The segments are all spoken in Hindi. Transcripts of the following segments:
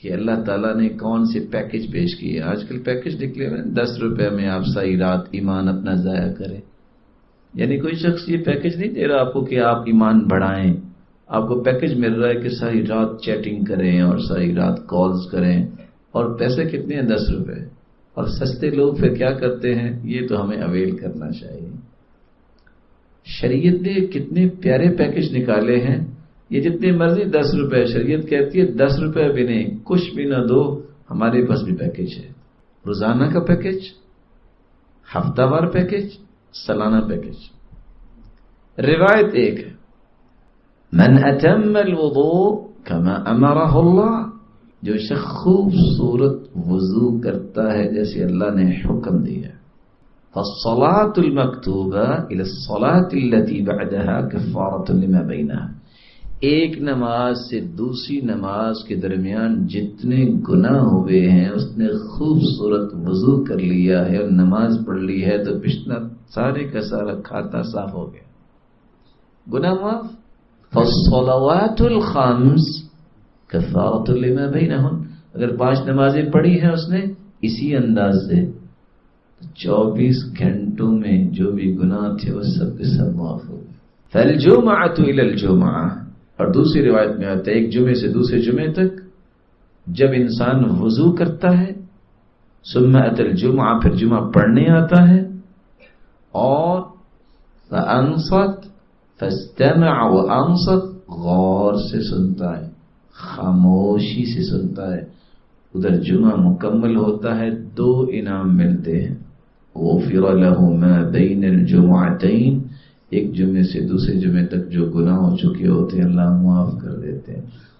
कि अल्लाह ताला ने कौन से पैकेज पेश किए? आजकल पैकेज निकले हुए दस रुपए में आप सही रात ईमान अपना ज़ाया करें। यानी कोई शख्स ये पैकेज नहीं दे रहा आपको कि आप ईमान बढ़ाएँ। आपको पैकेज मिल रहा है कि सारी रात चैटिंग करें और सारी रात कॉल्स करें। और पैसे कितने हैं? दस रुपए। और सस्ते लोग फिर क्या करते हैं? ये तो हमें अवेल करना चाहिए। शरीयत ने कितने प्यारे पैकेज निकाले हैं। ये जितने मर्ज़ी दस रुपए, शरीयत कहती है दस रुपए भी नहीं, कुछ भी ना दो, हमारे पास भी पैकेज है। रोज़ाना का पैकेज, हफ्तावार पैकेज, सालाना पैकेज। रिवायत एक है, मन कमा अमरहुल्लाह जो शख्स खूबसूरत वज़ू करता है, जैसे अल्लाह ने हुक्म दिया फसलातुल मकतूबा इला सलातिल लती बअदहा कफारतुन लिमा बैनहा एक नमाज़ से दूसरी नमाज़ के दरमियान जितने गुनाह हुए हैं उसने खूबसूरत वज़ू कर लिया है और नमाज़ पढ़ ली है तो पिछला सारे का सारा खाता साफ़ हो गया गुनाह माफ़ फसलवातुल खम्स कफारतुल लिमा बैनहुन अगर पाँच नमाजें पढ़ी हैं उसने इसी अंदाज से चौबीस घंटों में जो भी गुनाह थे, वो सब के सब माफ़ हो गए। फल जुमातु इलल जुमा। और दूसरी रिवायत में आता है, एक जुमे से दूसरे जुमे तक, जब इंसान वज़ू करता है, सुम्मा अतल जुमा, फिर जुमा पढ़ने आता है, और अनसत, गौर से सुनता है, खामोशी से सुनता है उधर जुमा मुकम्मल होता है, दो इनाम मिलते हैं। वो फिर बैन जुमातैन एक जुमे से दूसरे जुमे तक जो गुनाह हो चुके होते हैं, अल्लाह माफ़ कर देते हैं।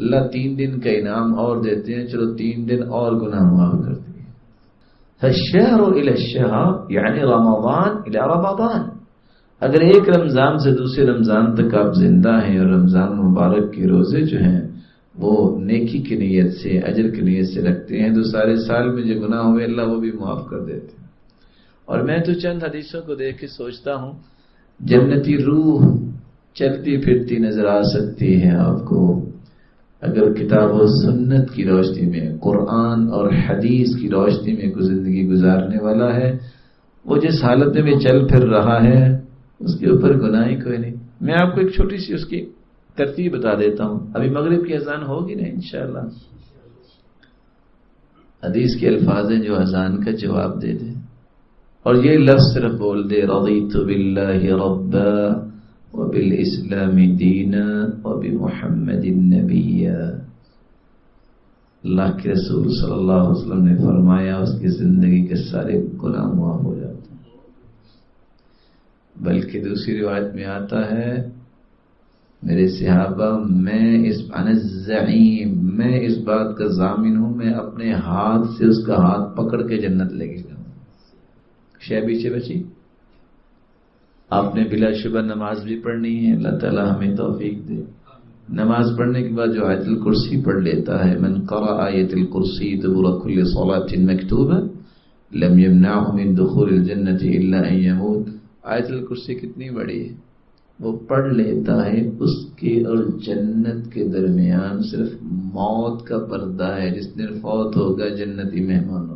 अल्लाह तीन दिन का इनाम और देते हैं, चलो तीन दिन और गुनाह माफ़ कर दिए। शहर शहर यानी रमदान इला रमदान अगर एक रमज़ान से दूसरे रमज़ान तक आप ज़िंदा हैं और रमज़ान मुबारक के रोज़े जो हैं वो नेकी की नीयत से, अजर की नीयत से रखते हैं तो सारे साल में जो गुनाह हुए, अल्लाह वो भी माफ़ कर देते हैं। और मैं तो चंद हदीसों को देख के सोचता हूँ, जन्नती रूह चलती फिरती नज़र आ सकती है आपको। अगर किताब और सुन्नत की रोशनी में कुरान और हदीस की रोशनी में कोई ज़िंदगी गुजारने वाला है, वो जिस हालत में चल फिर रहा है, उसके ऊपर गुनाही कोई नहीं। मैं आपको एक छोटी सी उसकी तरतीब बता देता हूँ। अभी मगरिब की अजान होगी ना इंशाला हदीस के अल्फाज जो अजान का जवाब दे दे। और ये लफ्ज सिर्फ़ बोल दे, रदीतु रब्बा व बिल इस्लामी दीना व बि मुहम्मदिन नबिया। अल्लाह के रसूल सल्लल्लाहु अलैहि वसल्लम ने फरमाया, उसकी ज़िंदगी के सारे गुनाह माफ़ हो जाते हैं। बल्कि दूसरी रिवायत में आता है मेरे सिहाबा, मैं इस अनज़ीम मैं इस बात का जामिन हूँ, मैं अपने हाथ से उसका हाथ पकड़ के जन्नत लेके जाऊँ शय पीछे बची। आपने बिलाशुबा नमाज़ भी पढ़नी है, अल्लाह ताला हमें तौफीक दे। नमाज़ पढ़ने के बाद जो आयतुल कुर्सी पढ़ लेता है, मन करा आयतुल कुर्सी तबुरा कुल्ल सलातिन मकतूबा, लम यमनाहु मिन दुखूल जन्नति इल्ला अन यमूत। आयतुल कुर्सी कितनी बड़ी है। वो पढ़ लेता है, उसके और जन्नत के दरमियान सिर्फ़ मौत का पर्दा है। जिसने फौत होगा, जन्नती मेहमान